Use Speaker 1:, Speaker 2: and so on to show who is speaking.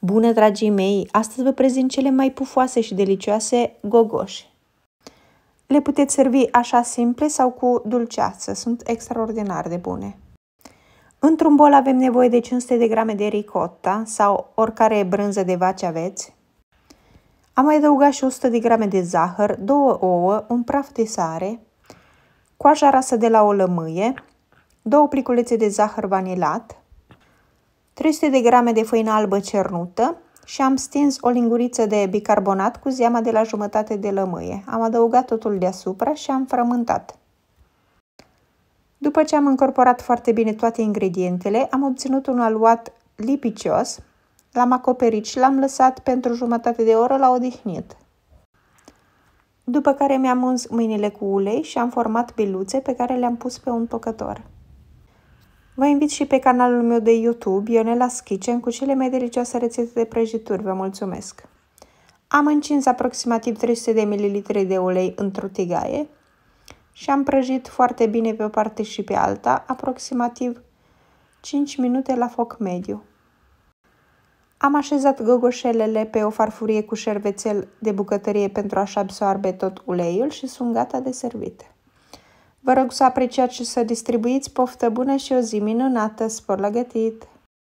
Speaker 1: Bună, dragii mei! Astăzi vă prezint cele mai pufoase și delicioase gogoșe. Le puteți servi așa simple sau cu dulceață. Sunt extraordinar de bune. Într-un bol avem nevoie de 500 de grame de ricotta sau oricare brânză de vaci aveți. Am mai adăugat și 100 de grame de zahăr, 2 ouă, un praf de sare, coaja rasă de la o lămâie, două pliculețe de zahăr vanilat, 300 de grame de făină albă cernută și am stins o linguriță de bicarbonat cu zeama de la jumătate de lămâie. Am adăugat totul deasupra și am frământat. După ce am încorporat foarte bine toate ingredientele, am obținut un aluat lipicios, l-am acoperit și l-am lăsat pentru jumătate de oră la odihnit. După care mi-am uns mâinile cu ulei și am format biluțe pe care le-am pus pe un tocător. Vă invit și pe canalul meu de YouTube, Ionela's Kitchen, cu cele mai delicioase rețete de prăjituri. Vă mulțumesc! Am încins aproximativ 300 de ml de ulei într-o tigaie și am prăjit foarte bine pe o parte și pe alta, aproximativ 5 minute la foc mediu. Am așezat gogoșelele pe o farfurie cu șervețel de bucătărie pentru a-și absorbe tot uleiul și sunt gata de servit. Vă rog să apreciați și să distribuiți poftă bună și o zi minunată. Spor la gătit!